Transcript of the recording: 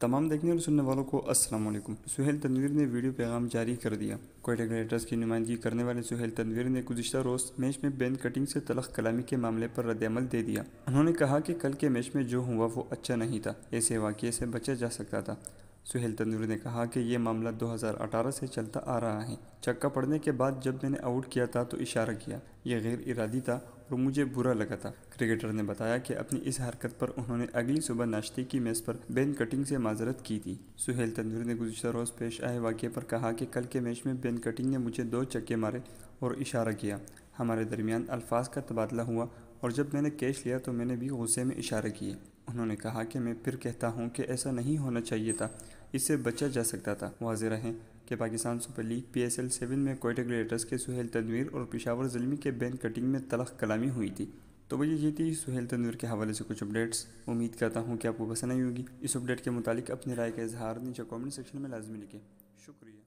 तमाम देखने और सुनने वालों को अस्सलाम वालेकुम सुहेल तनवीर ने वीडियो पैगाम जारी कर दिया। कोयटा ग्रेटर्स की नुमाइंदगी करने वाले सुहेल तनवीर ने गुजशत रोज़ मैच में बैन कटिंग से तलख कलामी के मामले पर रद्दमल दे दिया। उन्होंने कहा कि कल के मैच में जो हुआ वो अच्छा नहीं था। ऐसे वाक़े से बचा जा सकता था। सुहेल तंदूरी ने कहा कि ये मामला 2018 से चलता आ रहा है। चक्का पड़ने के बाद जब मैंने आउट किया था तो इशारा किया, यह गैर इरादी था और मुझे बुरा लगा था। क्रिकेटर ने बताया कि अपनी इस हरकत पर उन्होंने अगली सुबह नाश्ते की मेज़ पर बेन कटिंग से माजरत की थी। सुहेल तंदूरी ने गुजशत रोज़ पेश आए वाक़े पर कहा कि कल के मैच में बेन कटिंग ने मुझे दो चक्के मारे और इशारा किया। हमारे दरमियान अल्फाज का तबादला हुआ और जब मैंने कैश लिया तो मैंने भी गुस्से में इशारे किए। उन्होंने कहा कि मैं फिर कहता हूँ कि ऐसा नहीं होना चाहिए था। इससे बचा जा सकता था। वाज रहें कि Pakistan super league P S L seven में कोयटा के सुहेल तनवीर और पिशावर जलमी के बैन कटिंग में तलख कलामी हुई थी। तो वही ये थी सुहेल तनवीर के हवाले से कुछ अपडेट्स। उम्मीद करता हूँ कि आपको पसंद आई होगी। इस अपडेट के मुतालिक अपनी राय का इजहार नीचे कॉमेंट सेक्शन में लाजमी लिखें। शुक्रिया।